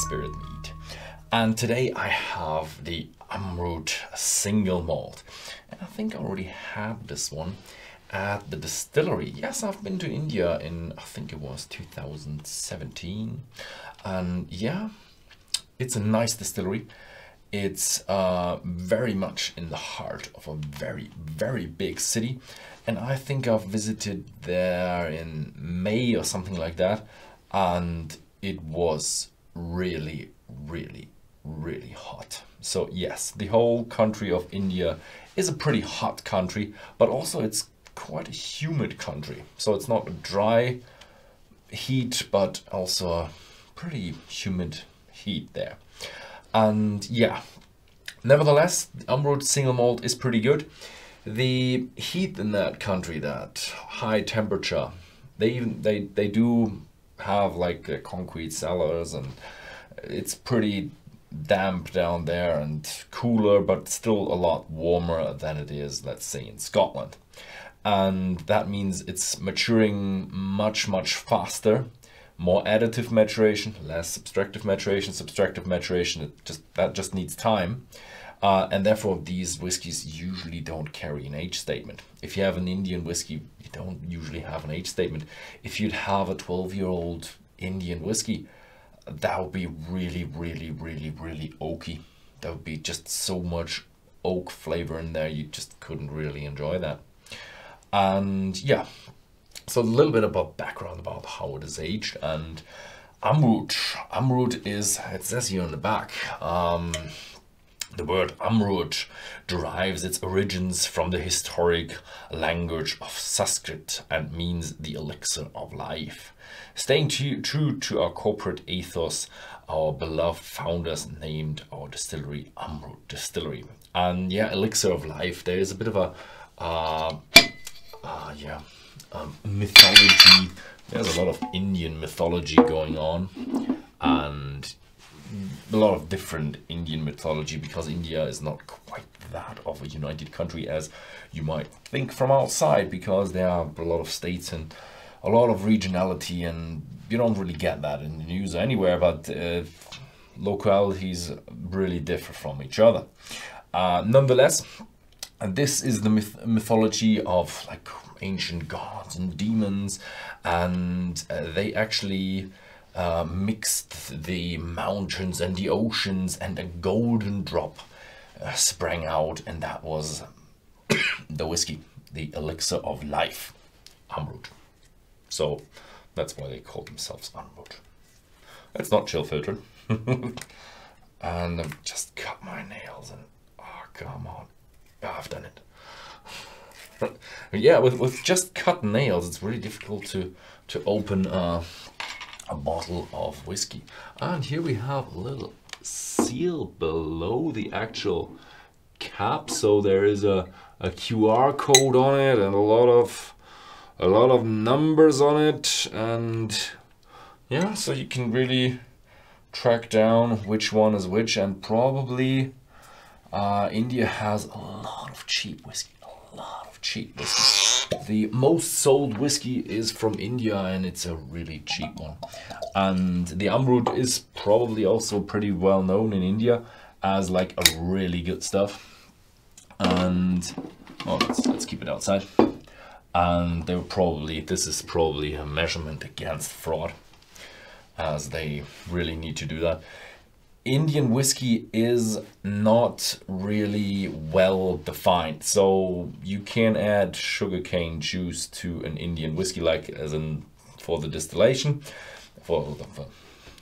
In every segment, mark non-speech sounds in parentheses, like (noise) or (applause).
spirit mead. And today I have the Amrut single malt. And I think I already had this one at the distillery. Yes, I've been to India in, I think it was 2017. And yeah, it's a nice distillery. It's uh, very much in the heart of a very, very big city. And I think I've visited there in May or something like that. And it was really, really, really hot. So yes, the whole country of India is a pretty hot country, but also it's quite a humid country. So it's not a dry heat, but also a pretty humid heat there. And yeah, nevertheless, Amrut single malt is pretty good. The heat in that country, that high temperature, they even they they do have like uh, concrete cellars and it's pretty damp down there and cooler, but still a lot warmer than it is, let's say, in Scotland. And that means it's maturing much, much faster more additive maturation, less subtractive maturation. Subtractive maturation, it just that just needs time. Uh, and therefore, these whiskies usually don't carry an age statement. If you have an Indian whiskey, you don't usually have an age statement. If you'd have a 12 year old Indian whiskey, that would be really, really, really, really oaky. There would be just so much oak flavor in there, you just couldn't really enjoy that. And yeah, so a little bit about background about how it is aged and Amrut. Amrut is, it says here on the back, um, the word Amrut derives its origins from the historic language of Sanskrit and means the elixir of life. Staying true to our corporate ethos, our beloved founders named our distillery Amrut Distillery. And yeah, elixir of life, there is a bit of a, uh, uh, yeah, um, mythology. There's a lot of Indian mythology going on, and a lot of different Indian mythology because India is not quite that of a united country as you might think from outside because there are a lot of states and a lot of regionality and you don't really get that in the news anywhere but uh, localities really differ from each other. Uh, nonetheless, this is the myth mythology of like ancient gods and demons, and uh, they actually uh, mixed the mountains and the oceans, and a golden drop uh, sprang out, and that was (coughs) the whiskey, the elixir of life, Amrut. So that's why they call themselves Amrut. It's not chill filtered. (laughs) and I've just cut my nails and oh come on. Oh, I've done it (laughs) yeah, with, with just cut nails, it's really difficult to, to open uh, a bottle of whiskey. And here we have a little seal below the actual cap. So there is a, a QR code on it and a lot of a lot of numbers on it and yeah so you can really track down which one is which and probably uh, India has a lot of cheap whiskey a lot of cheap whiskey. The most sold whiskey is from India and it's a really cheap one. And the Amrut is probably also pretty well known in India as like a really good stuff. And oh, let's, let's keep it outside. And they are probably, this is probably a measurement against fraud as they really need to do that. Indian whiskey is not really well defined. So you can add sugarcane juice to an Indian whiskey, like as in for the distillation, for the, for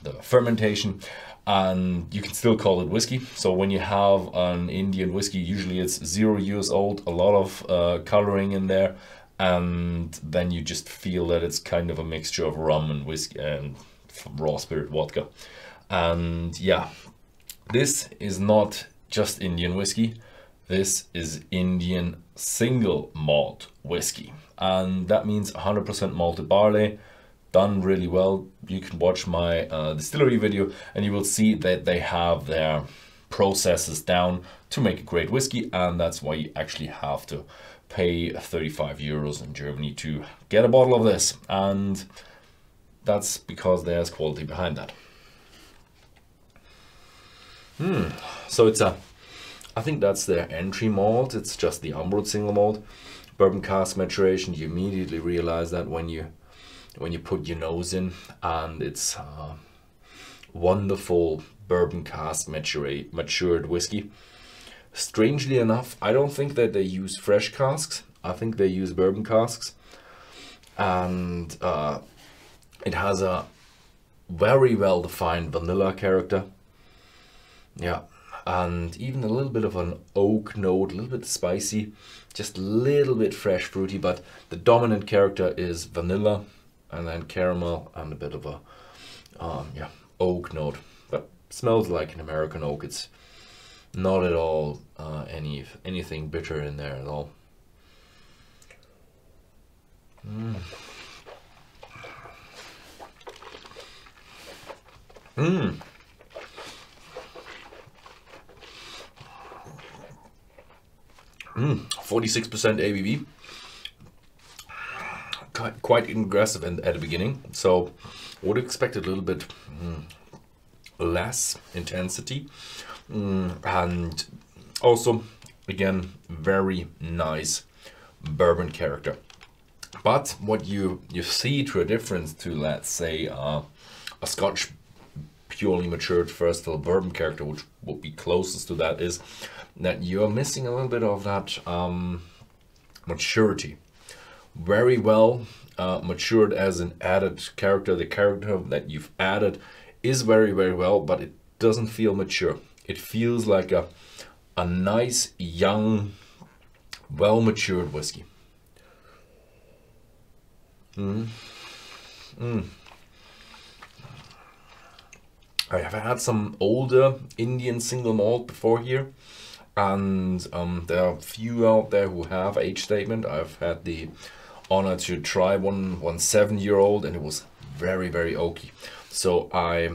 the fermentation, and you can still call it whiskey. So when you have an Indian whiskey, usually it's zero years old, a lot of uh, coloring in there, and then you just feel that it's kind of a mixture of rum and whiskey and raw spirit vodka. And yeah, this is not just Indian whiskey. This is Indian single malt whiskey. And that means 100% malted barley, done really well. You can watch my uh, distillery video and you will see that they have their processes down to make a great whiskey. And that's why you actually have to pay 35 euros in Germany to get a bottle of this. And that's because there's quality behind that. Hmm. So it's a, I think that's their entry malt. It's just the Amrut single malt, bourbon cask maturation. You immediately realize that when you, when you put your nose in, and it's uh, wonderful bourbon cask maturate matured whiskey. Strangely enough, I don't think that they use fresh casks. I think they use bourbon casks, and uh, it has a very well defined vanilla character. Yeah, and even a little bit of an oak note, a little bit spicy, just a little bit fresh fruity, but the dominant character is vanilla and then caramel and a bit of a um, yeah oak note. But smells like an American oak. It's not at all uh, any anything bitter in there at all. Mm. Mm. Mm. 46% ABV. Quite, quite aggressive in, at the beginning. So would expect a little bit mm, less intensity. Mm, and also, again, very nice bourbon character. But what you, you see to a difference to, let's say, uh, a Scotch purely matured first fill bourbon character, which would be closest to that, is that you're missing a little bit of that um, maturity. Very well uh, matured as an added character. The character that you've added is very, very well, but it doesn't feel mature. It feels like a, a nice, young, well matured whiskey. Mm. Mm. I have had some older Indian single malt before here, and um, there are few out there who have age statement. I've had the honor to try one one seven year old, and it was very very oaky. So I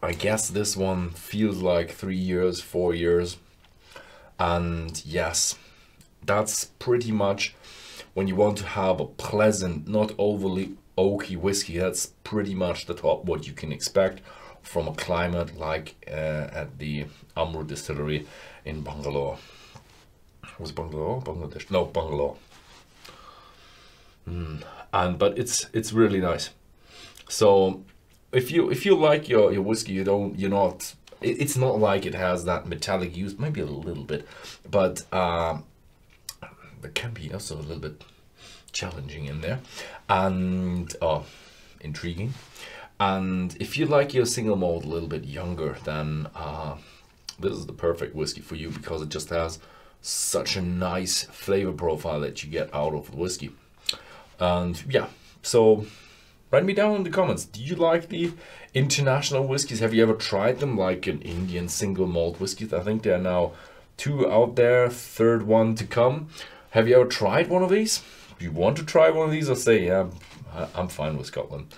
I guess this one feels like three years, four years, and yes, that's pretty much when you want to have a pleasant, not overly oaky whiskey. That's pretty much the top what you can expect from a climate like uh, at the Amrut distillery in Bangalore. Was Bangalore? Bangladesh? No, Bangalore. Mm. And but it's it's really nice. So if you if you like your your whiskey, you don't you're not. It, it's not like it has that metallic use. Maybe a little bit, but um, it can be also a little bit challenging in there, and oh, intriguing. And if you like your single malt a little bit younger, then uh, this is the perfect whiskey for you because it just has such a nice flavor profile that you get out of the whiskey. And yeah, so write me down in the comments. Do you like the international whiskies? Have you ever tried them like an Indian single malt whiskey? I think there are now two out there, third one to come. Have you ever tried one of these? Do you want to try one of these or say, yeah, I'm fine with Scotland?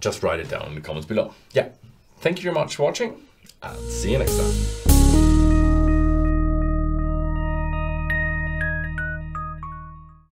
Just write it down in the comments below. Yeah, thank you very much for watching and see you next time.